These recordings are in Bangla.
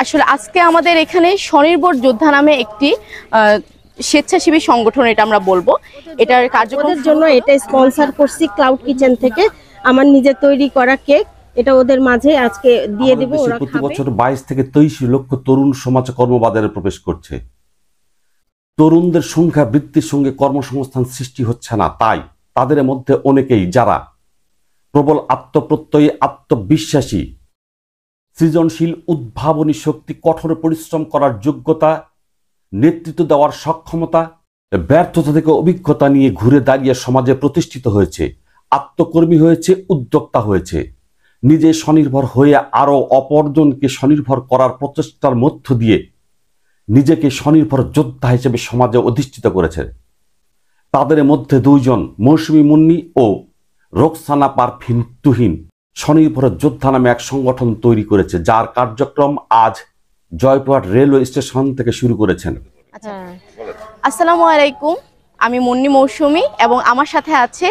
আসলে আজকে আমাদের এখানে স্বনির্ভর যোদ্ধা নামে একটি আহ, স্বেচ্ছাসেবী সংগঠন এটা আমরা বলব। এটার কার্যক্রমের জন্য এটা স্পন্সর করছি ক্লাউড কিচেন থেকে। আমার নিজে তৈরি করা কেক এটা ওদের মাঝে আজকে দিয়ে দেবো ওরা প্রতি বছর বাইশ থেকে তেইশ লক্ষ তরুণ সমাজ কর্মবাজারে প্রবেশ করছে। তরুণদের সংখ্যা বৃদ্ধির সঙ্গে কর্মসংস্থান সৃষ্টি হচ্ছে না তাই তাদের মধ্যে অনেকেই যারা প্রবল আত্মপ্রত্যয়ী আত্মবিশ্বাসী সৃজনশীল উদ্ভাবনী শক্তি কঠোর পরিশ্রম করার যোগ্যতা, নেতৃত্ব দেওয়ার সক্ষমতা, ব্যর্থতা থেকে অভিজ্ঞতা নিয়ে ঘুরে দাঁড়িয়ে সমাজে প্রতিষ্ঠিত হয়েছে, আত্মকর্মী হয়েছে, উদ্যোক্তা হয়েছে। নিজে স্বনির্ভর হয়ে আরও অপরজনকে স্বনির্ভর করার প্রচেষ্টার মধ্য দিয়ে নিজেকে স্বনির্ভর যোদ্ধা হিসেবে সমাজে অধিষ্ঠিত করেছে। তাদের মধ্যে দুইজন মৌসুমী মুন্নি ও রোকসানা পারফিন তুহিন। স্বনির্ভর যোদ্ধা নামে এক সংগঠন তৈরি করেছে যার কার্যক্রম আজ জয়পুরহাট রেলওয়ে স্টেশন থেকে শুরু করেছেন। আচ্ছা। আসসালামু আলাইকুম আমি মুন্নি মৌসুমি এবং আমার সাথে আছে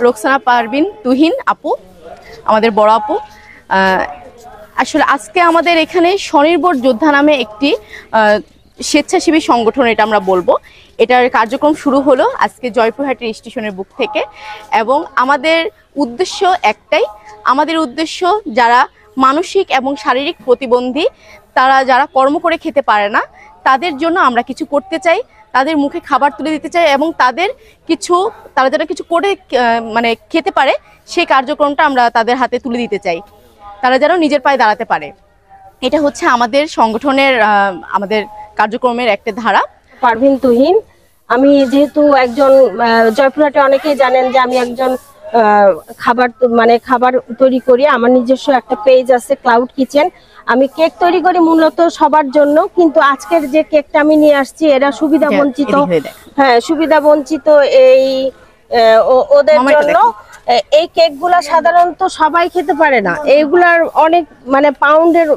রোকসানা পারবিন তুহিন আপু আমাদের বড় আপু। আসলে আজকে আমাদের এখানে স্বনির্ভর যোদ্ধা নামে একটি আহ, স্বেচ্ছাসেবী সংগঠন এটা আমরা বলব। এটার কার্যক্রম শুরু হলো আজকে জয়পুরহাটের স্টেশনের বুক থেকে এবং আমাদের উদ্দেশ্য একটাই, আমাদের উদ্দেশ্য যারা মানসিক এবং শারীরিক প্রতিবন্ধী, তারা যারা কর্ম করে খেতে পারে না, তাদের জন্য আমরা কিছু করতে চাই, তাদের মুখে খাবার তুলে দিতে চাই এবং তাদের কিছু, তারা যারা কিছু করে মানে খেতে পারে, সেই কার্যক্রমটা আমরা তাদের হাতে তুলে দিতে চাই। তারা যেন নিজের পায়ে দাঁড়াতে পারে। এটা হচ্ছে আমাদের সংগঠনের আমাদের কার্যক্রমের একটা ধারা। পারভিন তুহিন আমি যেহেতু একজন জয়পুরহাটে অনেকেই জানেন যে আমি একজন খাবার মানে খাবার তৈরি করি আমার নিজস্ব একটা পেজ আছে ক্লাউড কিচেন আমি কেক তৈরি করি মূলত সবার জন্য কিন্তু আজকের যে কেকটা আমি নিয়ে আসছি এরা সুবিধা বঞ্চিত। হয়ে দেখ। হ্যাঁ সুবিধা বঞ্চিত এই ওদের জন্য। এই কেকগুলা সাধারণত সবাই খেতে পারে না। এইগুলার অনেক মানে পাউন্ডের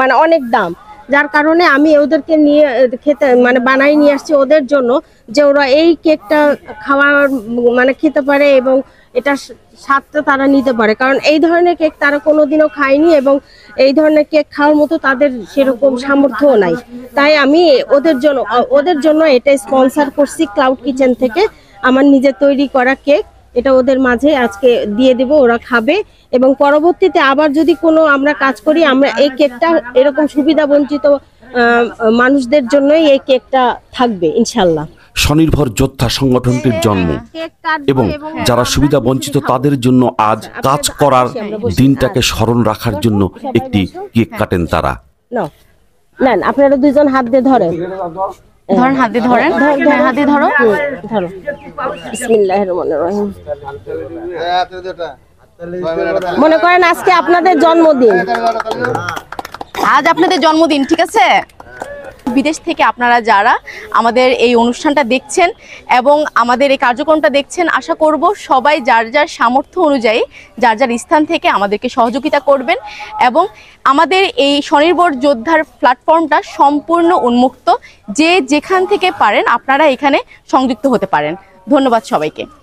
মানে অনেক দাম। যার কারণে আমি ওদেরকে নিয়ে খেতে মানে বানাই নিয়ে আসছি ওদের জন্য, যে ওরা এই কেকটা খাওয়ার মানে খেতে পারে এবং এটা স্বাদটা তারা নিতে পারে। কারণ এই ধরনের কেক তারা কোনোদিনও খায়নি এবং এই ধরনের কেক খাওয়ার মতো তাদের সেরকম সামর্থ্যও নাই। তাই আমি ওদের জন্য ওদের জন্য এটা স্পন্সর করছি ক্লাউড কিচেন থেকে, আমার নিজে তৈরি করা কেক। এটা ওদের মাঝে আজকে দিয়ে দেব ওরা খাবে। এবং পরবর্তীতে আবার যদি কোনো আমরা কাজ করি আমরা এই কেকটা এরকম সুবিধা বঞ্চিত আহ, মানুষদের জন্যই এই কেকটা থাকবে ইনশাল্লাহ স্বনির্ভর যোদ্ধা সংগঠনটির জন্ম। এবং যারা সুবিধা বঞ্চিত তাদের জন্য আজ কাজ করার দিনটাকে স্মরণ রাখার জন্য একটি কেক কাটেন তারা। নেন আপনারা দুজন হাত দিয়ে ধরেন। ধরেন হাত দিয়ে ধরেন হ্যাঁ, হাত দিয়ে ধরো। ধরো। বিসমিল্লাহির রহমানির রহিম মনে করেন আজকে আপনাদের জন্মদিন। আজ আপনাদের জন্মদিন ঠিক আছে? বিদেশ থেকে আপনারা যারা আমাদের এই অনুষ্ঠানটা দেখছেন এবং আমাদের এই কার্যক্রমটা দেখছেন, আশা করব সবাই যার যার সামর্থ্য অনুযায়ী, যার যার স্থান থেকে আমাদেরকে সহযোগিতা করবেন এবং আমাদের এই স্বনির্ভর যোদ্ধার প্ল্যাটফর্মটা সম্পূর্ণ উন্মুক্ত। যে যেখান থেকে পারেন আপনারা এখানে সংযুক্ত হতে পারেন। ধন্যবাদ সবাইকে।